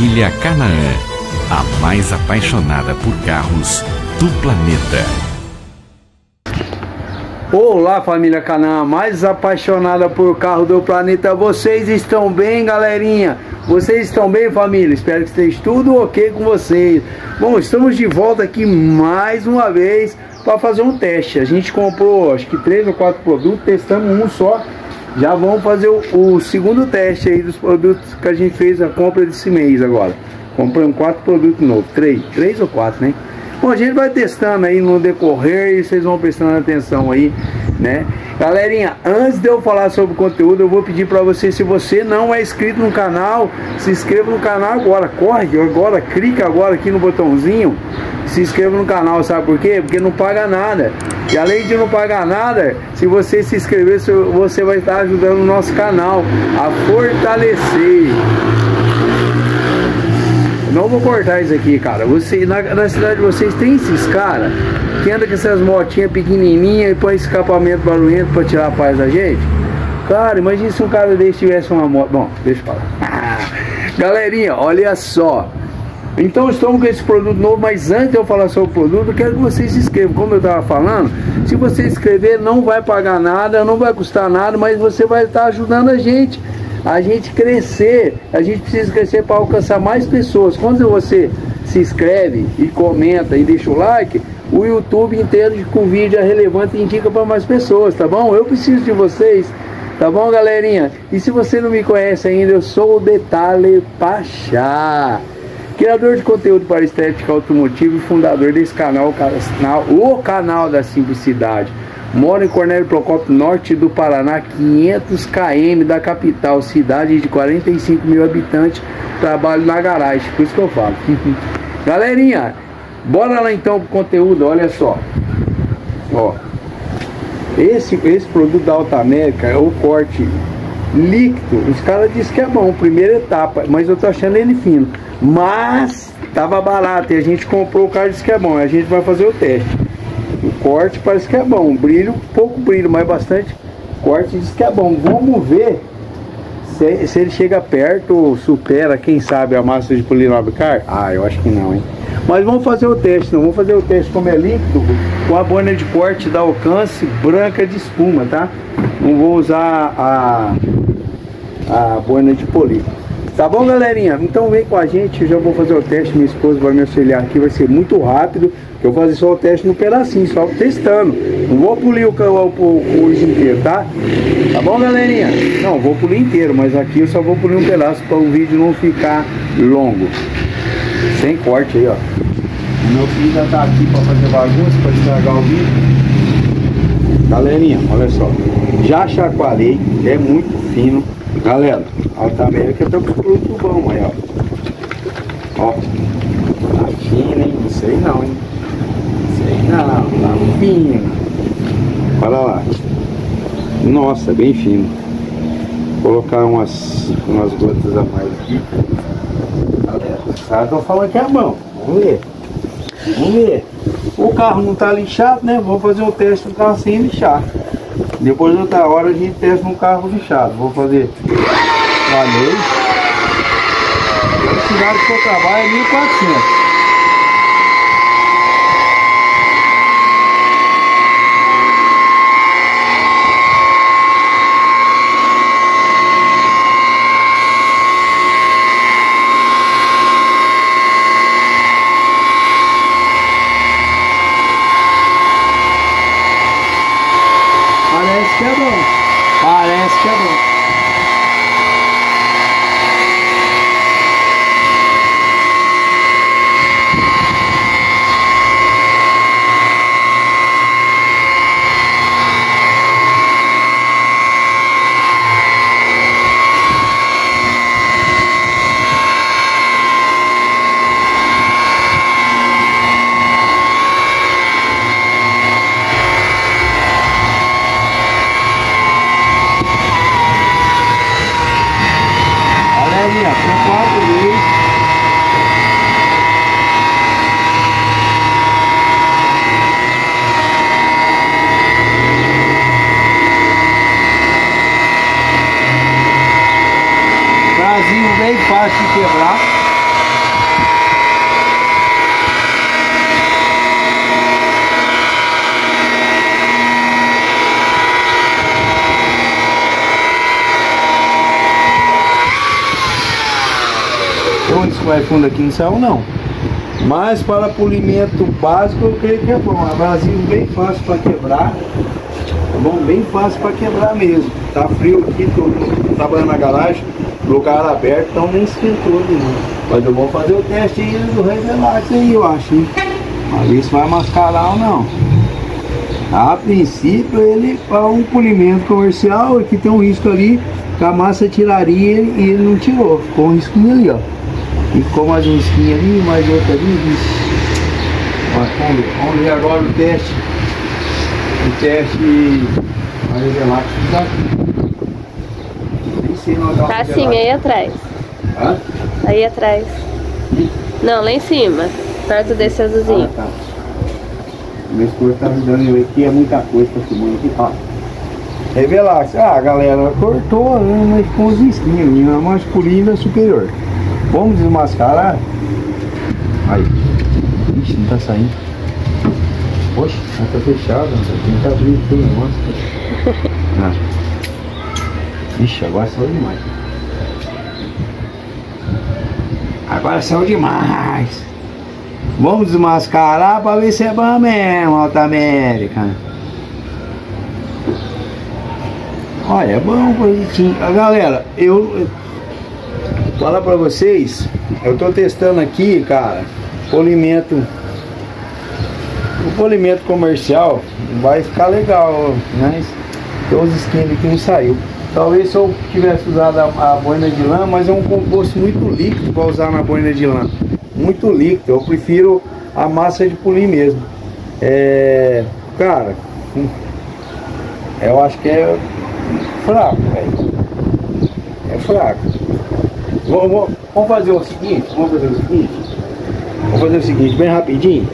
Família Canaã, a mais apaixonada por carros do planeta. Olá família Canaã, mais apaixonada por carro do planeta. Vocês estão bem, galerinha? Vocês estão bem, família? Espero que esteja tudo ok com vocês. Bom, estamos de volta aqui mais uma vez para fazer um teste. A gente comprou acho que três ou quatro produtos, testamos um só já vamos fazer o, o, segundo teste aí dos produtos que a gente fez a compra desse mês agora. Compramos quatro produtos novos, três, três ou quatro, né? Bom, a gente vai testando aí no decorrer e vocês vão prestando atenção aí, né? Galerinha, antes de eu falar sobre o conteúdo, eu vou pedir para você, se você não é inscrito no canal, se inscreva no canal agora, corre agora, clica agora aqui no botãozinho, se inscreva no canal, sabe por quê? Porque não paga nada. E além de não pagar nada, se você se inscrever, você vai estar ajudando o nosso canal a fortalecer. Não vou cortar isso aqui, cara. Você, na, na cidade de vocês tem esses caras que andam com essas motinhas pequenininhas e põe escapamento barulhento para tirar a paz da gente? Cara, imagine se um cara desse tivesse uma moto. Bom, deixa eu falar. Galerinha, olha só. Então estamos com esse produto novo, mas antes de eu falar sobre o produto, quero que vocês se inscrevam. Como eu estava falando, se você inscrever, não vai pagar nada, não vai custar nada, mas você vai estar ajudando a gente, a gente crescer. A gente precisa crescer para alcançar mais pessoas. Quando você se inscreve e comenta e deixa o like, o YouTube inteiro com o vídeo é relevante e indica para mais pessoas, tá bom? Eu preciso de vocês. Tá bom, galerinha? E se você não me conhece ainda, eu sou o Detalhe Pachá. Criador de conteúdo para estética automotiva e fundador desse canal, o canal da simplicidade. Moro em Cornélio Procópio, norte do Paraná, 500 km da capital, cidade de 45 mil habitantes. Trabalho na garagem, por isso que eu falo. Galerinha, bora lá então pro conteúdo, olha só. Ó, esse, esse produto da Alta América é o corte líquido. Os caras dizem que é bom, primeira etapa, mas eu tô achando ele fino. Mas tava barato e a gente comprou o carro disse que é bom. A gente vai fazer o teste. Corte parece que é bom. Brilho, pouco brilho, mas bastante corte diz que é bom. Vamos ver se, se ele chega perto ou supera, quem sabe, a massa de polinomicar. Ah, eu acho que não, hein? Mas vamos fazer o teste, não vamos fazer o teste como é líquido, com a boina de corte da alcance branca de espuma, tá? Não vou usar a, a boina de polir. Tá bom, galerinha? Então vem com a gente, eu já vou fazer o teste, minha esposa vai me auxiliar aqui, vai ser muito rápido. Eu vou fazer só o teste no pedacinho, só testando. Não vou polir o, o, o, o inteiro, tá? Tá bom, galerinha? Não, vou polir inteiro, mas aqui eu só vou polir um pedaço para o vídeo não ficar longo. Sem corte aí, ó. O meu filho já tá aqui para fazer bagunça, para estragar o vídeo. Galerinha, olha só. Já chacoalhei, é muito fino. Galera, Alta América tá com os produtos bons aí, ó. Ó. Tá fino, hein? Não sei não, hein? Não, tá fino. Olha lá. Nossa, bem fino. Vou colocar umas, umas gotas a mais aqui. Os caras estão falando que é bom. Vamos ver. Vamos ver. O carro não tá lixado, né? Vou fazer o teste do carro sem lixar. Depois de outra hora a gente testa um carro lixado. Vou fazer valeu. A velocidade que eu trabalho é 1400. deixar se quebrar. Onde se vai fundo aqui, não saiu não. Mas para polimento básico eu creio que é bom. A Brasil é bem fácil para quebrar. Tá bom? Bem fácil para quebrar mesmo. Tá frio aqui, tô trabalhando na garagem lugar aberto, então nem esquentou nenhum. Mas eu vou fazer o teste aí do Revelax aí, eu acho, hein? Pra ver se vai mascarar ou não. A princípio ele para um polimento comercial, aqui tem um risco ali que a massa tiraria e ele não tirou. Ficou um risquinho ali, ó. E ficou mais um risquinho ali, mais outro ali. Ó, vamos, ver, vamos ver agora o teste. O teste. Revelar que tá Nem dá Tá assim, aí atrás. Hã? Aí atrás. Não, lá em cima. Perto desse azulzinho. Ah, tá. Meu esposo tá me dando eu aqui, é muita coisa pra filmar aqui. Ó. Revelar. Ah, galera, cortou, né? Mas com os risquinhos. Minha masculina superior. Vamos desmascarar? Aí. Ixi, não tá saindo. Poxa, tá fechado. Tem que abrir aqui o negócio. Ah. Ixi, agora saiu demais. Agora saiu demais. Vamos desmascarar pra ver se é bom mesmo, Alta América. Olha, é bom, bonitinho. Ah, Galera, eu falar pra vocês, eu tô testando aqui, cara, polimento. O polimento comercial vai ficar legal, mas tem uns skins que não saiu. Talvez se eu tivesse usado a, a boina de lã, mas é um composto muito líquido para usar na boina de lã. Muito líquido, eu prefiro a massa de polir mesmo. É, cara, eu acho que é fraco, velho. É fraco. Vamos, vamos- fazer o seguinte, vamos fazer o seguinte. Vamos fazer o seguinte, bem rapidinho.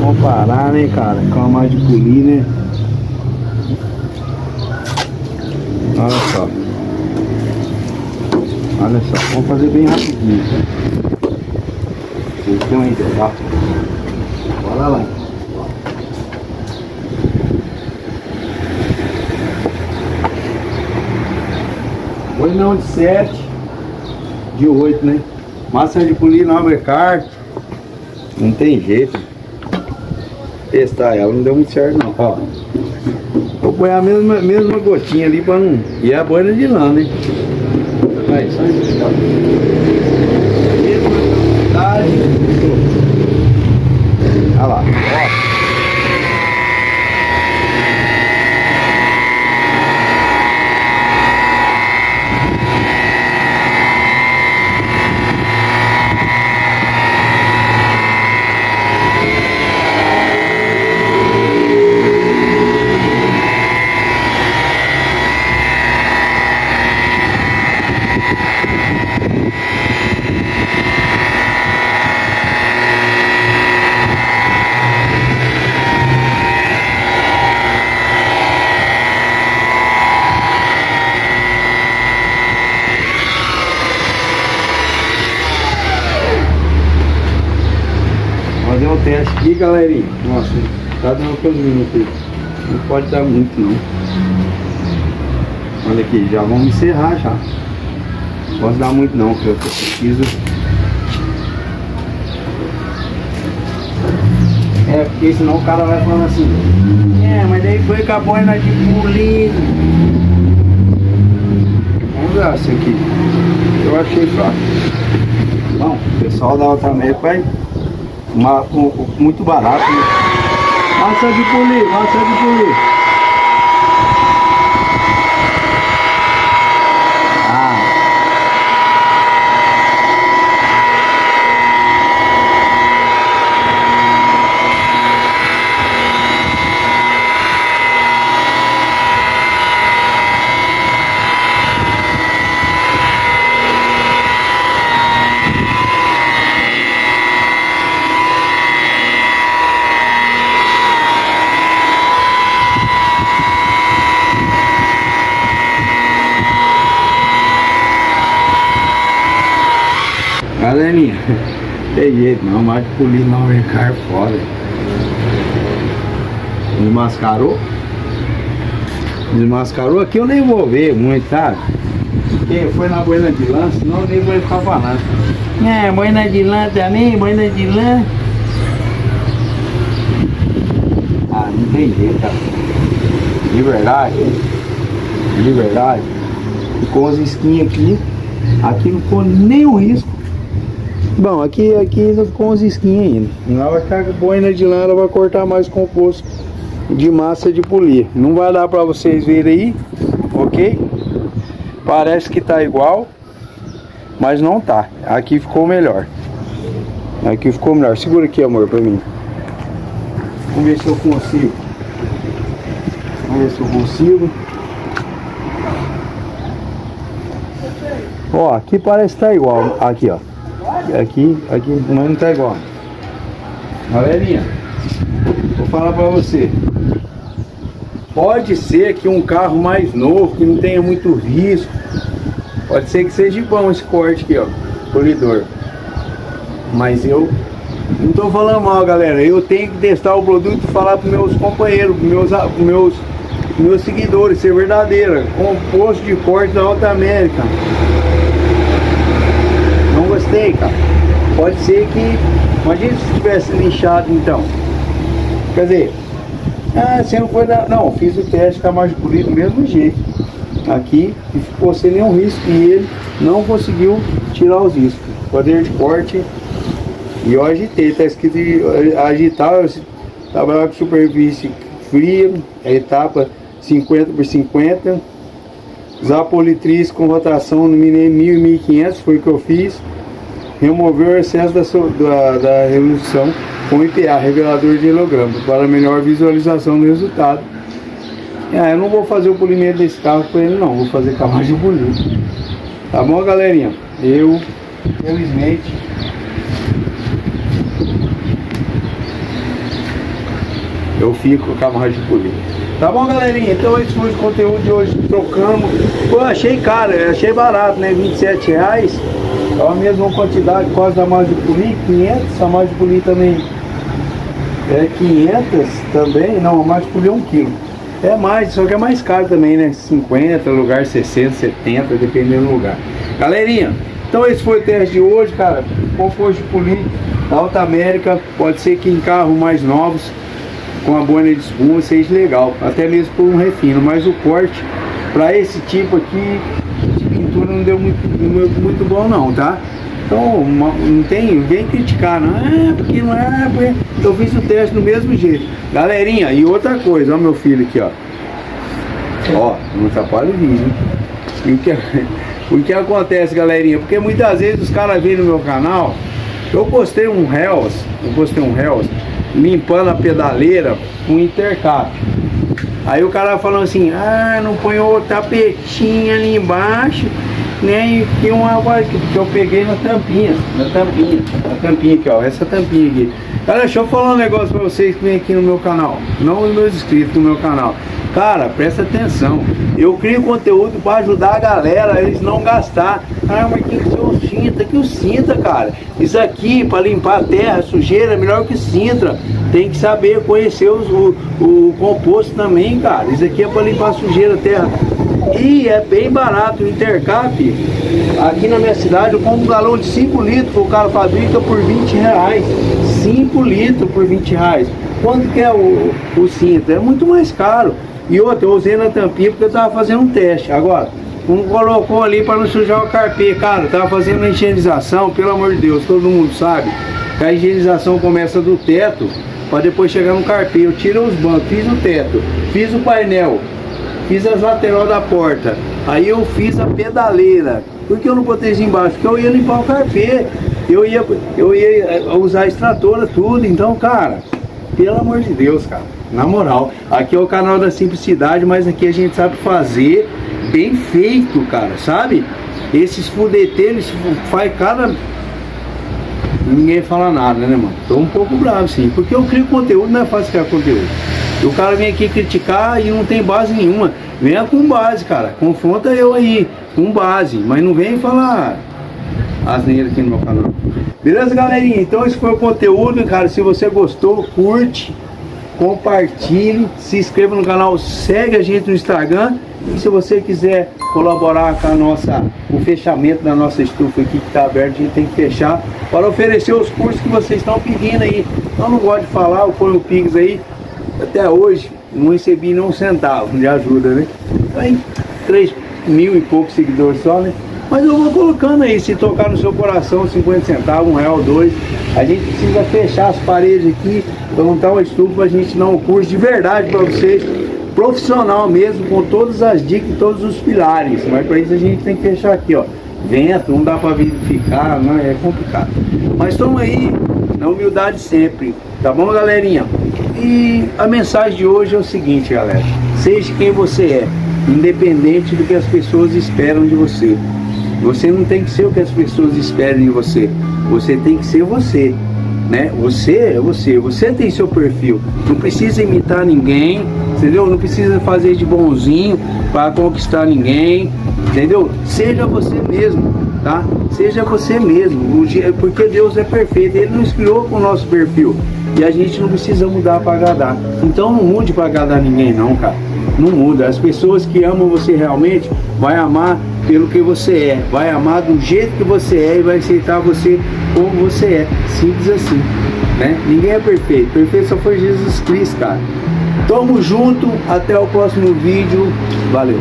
Vamos parar, né, cara? Calma de polir, né? Olha só. Olha só, vamos fazer bem rapidinho. Vocês têm uma ideia, tá? Bora lá. Hoje não de 7, de 8, né? Massa de polir no Abercar. Não tem jeito. Testar ela não deu muito certo não. Ó. Pôr a mesma, mesma gotinha ali pra não. E é a boina de lã, né? Só isso. ó. Mesma quantidade. Olha lá. Ó. Teste aqui, galerinha. Nossa, tá dando quantos minutos? Não pode dar muito, não. Olha aqui, já vamos encerrar já. Não posso dar muito não, porque eu preciso. É, porque senão o cara vai falando assim, é, mas daí foi com a boina de pulido. Vamos ver essa aqui. Eu achei fraco. Bom, o pessoal da Alta América vai muito barato. Né? Massa de polir, massa de polir. Galerinha, tem jeito não, mais de polir não vem cá fora. Desmascarou? Desmascarou aqui eu nem vou ver muito, sabe? porque foi na boina de lã, senão nem vai ficar falando. É, boina de lã também, boina de lã. Ah, não tem jeito, cara. De verdade. De verdade. Ficou as esquinhas aqui. Aqui não ficou nenhum risco. Bom, aqui, aqui com as esquinhas ainda. Ela vai ficar boina de lã, ela vai cortar mais composto de massa de polir. Não vai dar para vocês verem aí, ok? Parece que tá igual, mas não tá. Aqui ficou melhor. Aqui ficou melhor. Segura aqui, amor, para mim. Vamos ver se eu consigo. Vamos ver se eu consigo. Ó, aqui parece que tá igual. Aqui, ó. Aqui, aqui, mas não tá igual. Galerinha, vou falar pra você. Pode ser que um carro mais novo, que não tenha muito risco, pode ser que seja bom esse corte aqui, ó, polidor. Mas eu não tô falando mal, galera. Eu tenho que testar o produto e falar pros meus companheiros, pros meus, pros meus, meus seguidores, ser verdadeira. Composto de corte da Alta América gostei, cara. Pode ser que. Imagina se tivesse lixado então. Quer dizer, ah, você não foi dar. Não, fiz o teste com a polida do mesmo jeito. Aqui e ficou sem nenhum risco e ele não conseguiu tirar os riscos. Poder de corte e eu agitei, tá escrito agitar, eu trabalhar com superfície fria, etapa 50 por 50. Usar politriz com rotação no mínimo 1000 e 1500, foi o que eu fiz remover o excesso da, da, da revolução com IPA, revelador de holograma, para melhor visualização do resultado. É, eu não vou fazer o polimento desse carro com ele não, vou fazer margem bonita. Tá bom, galerinha? Eu, felizmente, eu fico com a margem polida. Tá bom, galerinha? Então esse foi o conteúdo de hoje. Trocamos. Pô, achei caro, achei barato, né? 27 reais. É a mesma quantidade quase da margem de polir, 500, a margem de polir também é 500 também, não, a margem de polir é 1 kg. É mais, só que é mais caro também, né? 50, lugar 60, 70, dependendo do lugar. Galerinha, então esse foi o teste de hoje, cara. Composto de polir da Alta América, pode ser que em carros mais novos, com a boina de espuma, seja legal, até mesmo por um refino, mas o corte para esse tipo aqui pintura não deu muito, muito bom não, tá? Então, não tem, vem criticar, não é porque não é, porque eu fiz o teste do mesmo jeito. Galerinha, e outra coisa, ó meu filho aqui, ó. Ó, não atrapalha o vídeo. E o que, o que acontece, galerinha? Porque muitas vezes os caras vêm no meu canal, eu postei um Hells, eu postei um Hells, limpando a pedaleira com intercap. Aí o cara falando assim, ah, não põe o tapetinho ali embaixo, né? E uma que eu peguei na tampinha, na tampinha, na tampinha aqui, ó, essa tampinha aqui. Cara, deixa eu falar um negócio pra vocês que vem aqui no meu canal, não os meus inscritos no meu canal. Cara, presta atenção. Eu crio conteúdo para ajudar a galera a eles não gastar. Ah, mas que o cinta, que o cinta, cara. Isso aqui para limpar a terra, sujeira, é melhor que cinta. Tem que saber conhecer os, o, o composto também, cara. Isso aqui é para limpar sujeira, terra. E é bem barato o Intercap. Aqui na minha cidade eu compro um galão de 5 litros, o cara fabrica por 20 reais. 5 litros por 20 reais. Quanto que é o, o cinto? É muito mais caro. E outra, eu usei na tampinha porque eu tava fazendo um teste. Agora, um colocou ali para não sujar o carpê. Cara, tava fazendo a higienização, pelo amor de Deus, todo mundo sabe. Que a higienização começa do teto para depois chegar no carpê. Eu tiro os bancos, fiz o teto, fiz o painel, fiz as lateral da porta. Aí eu fiz a pedaleira. Por que eu não botei isso embaixo? Porque eu ia limpar o carpê. Eu ia, eu ia usar a extratora, tudo. Então, cara, pelo amor de Deus, cara. Na moral, aqui é o canal da simplicidade, mas aqui a gente sabe fazer bem feito, cara, sabe? Esses fudeteiros faz cada. Ninguém fala nada, né, mano? Tô um pouco bravo, sim. Porque eu crio conteúdo, não é fácil criar conteúdo. E o cara vem aqui criticar e não tem base nenhuma. Venha com base, cara. Confronta eu aí, com base. Mas não vem falar asneira aqui no meu canal. Beleza, galerinha? Então esse foi o conteúdo, cara. Se você gostou, curte compartilhe, se inscreva no canal, segue a gente no Instagram e se você quiser colaborar com a nossa, o fechamento da nossa estufa aqui que está aberta, a gente tem que fechar para oferecer os cursos que vocês estão pedindo aí. Eu não gosto de falar, eu ponho o Pix aí, até hoje não recebi nem um centavo de ajuda, né? Aí, 3 mil e poucos seguidores só, né? Mas eu vou colocando aí, se tocar no seu coração 50 centavos, um real, dois. A gente precisa fechar as paredes aqui, montar uma estufa para a gente dar um curso de verdade para vocês, profissional mesmo, com todas as dicas e todos os pilares. Mas para isso a gente tem que fechar aqui, ó. Vento, não dá para verificar, não é complicado. Mas estamos aí na humildade sempre, tá bom, galerinha? E a mensagem de hoje é o seguinte, galera: seja quem você é, independente do que as pessoas esperam de você. Você não tem que ser o que as pessoas esperam de você. Você tem que ser você. Né? Você é você, você tem seu perfil. Não precisa imitar ninguém, entendeu? Não precisa fazer de bonzinho para conquistar ninguém, entendeu? Seja você mesmo, tá? Seja você mesmo, porque Deus é perfeito. Ele nos criou com o nosso perfil e a gente não precisa mudar para agradar. Então não mude para agradar ninguém, não, cara. Não muda. As pessoas que amam você realmente vai amar pelo que você é, vai amar do jeito que você é e vai aceitar você como você é. Simples assim, né? Ninguém é perfeito. Perfeito só foi Jesus Cristo, cara. Tamo junto, até o próximo vídeo. Valeu.